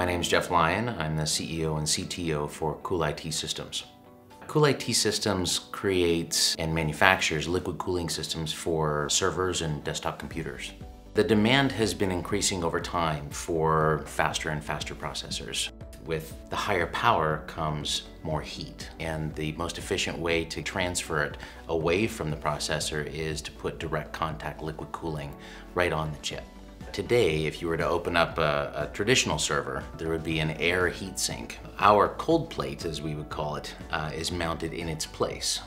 My name is Geoff Lyon. I'm the CEO and CTO for CoolIT Systems. CoolIT Systems creates and manufactures liquid cooling systems for servers and desktop computers. The demand has been increasing over time for faster and faster processors. With the higher power comes more heat, and the most efficient way to transfer it away from the processor is to put direct contact liquid cooling right on the chip. Today, if you were to open up a, a, traditional server, there would be an air heat sink. Our cold plate, as we would call it, uh, is mounted in its place.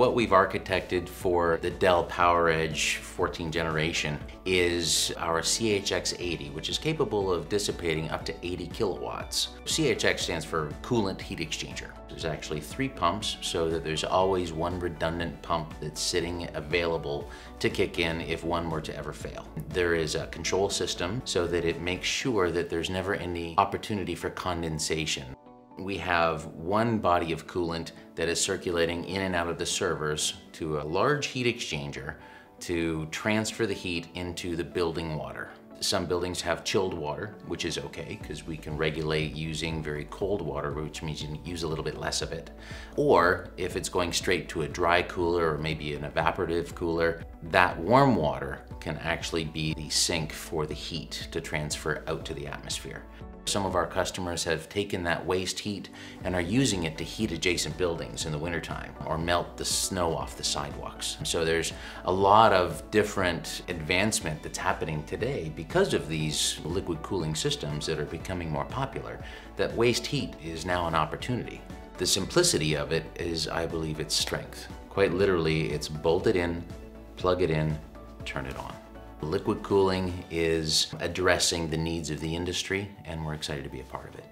What we've architected for the Dell PowerEdge 14 generation is our CHX80, which is capable of dissipating up to 80 kilowatts. CHX stands for Coolant Heat Exchanger. There's actually three pumps so that there's always one redundant pump that's sitting available to kick in if one were to ever fail. There is a control system so that it makes sure that there's never any opportunity for condensation we have one body of coolant that is circulating in and out of the servers to a large heat exchanger to transfer the heat into the building water. Some buildings have chilled water, which is okay because we can regulate using very cold water, which means you can use a little bit less of it. Or if it's going straight to a dry cooler or maybe an evaporative cooler, that warm water can actually be the sink for the heat to transfer out to the atmosphere. Some of our customers have taken that waste heat and are using it to heat adjacent buildings in the wintertime or melt the snow off the sidewalks. So there's a lot of different advancement that's happening today because of these liquid cooling systems that are becoming more popular, that waste heat is now an opportunity. The simplicity of it is, I believe, its strength. Quite literally, it's bolt it in, plug it in, turn it on. Liquid cooling is addressing the needs of the industry and we're excited to be a part of it.